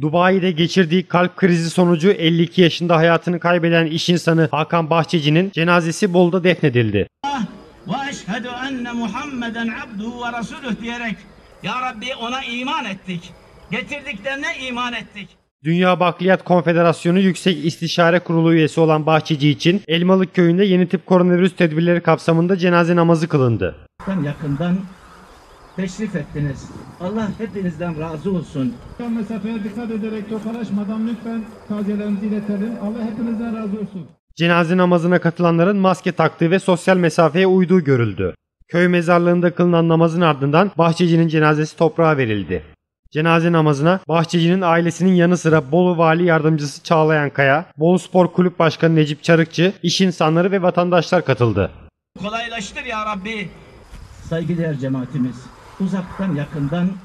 Dubai'de geçirdiği kalp krizi sonucu 52 yaşında hayatını kaybeden iş insanı Hakan Bahçeci'nin cenazesi Bolu'da defnedildi. ve eşhedü enne Muhammeden abduhu ve resuluh diyerek Ya Rabbi ona iman ettik. Getirdiklerine iman ettik. Dünya Bakliyat Konfederasyonu Yüksek İstişare Kurulu üyesi olan Bahçeci için Elmalık köyünde yeni tip koronavirüs tedbirleri kapsamında cenaze namazı kılındı. Yakından yakından teşrif ettiniz. Allah hepinizden razı olsun. Mesafeye dikkat ederek tokalaşmadan lütfen taziyelerimizi iletelim. Allah hepinizden razı olsun. Cenaze namazına katılanların maske taktığı ve sosyal mesafeye uyduğu görüldü. Köy mezarlığında kılınan namazın ardından Bahçeci'nin cenazesi toprağa verildi. Cenaze namazına Bahçeci'nin ailesinin yanı sıra Bolu Vali Yardımcısı Çağlayan Kaya, Bolu Spor Kulüp Başkanı Necip Çarıkçı, iş insanları ve vatandaşlar katıldı. Kolaylaştır ya Rabbi. Saygıdeğer cemaatimiz uzaktan yakından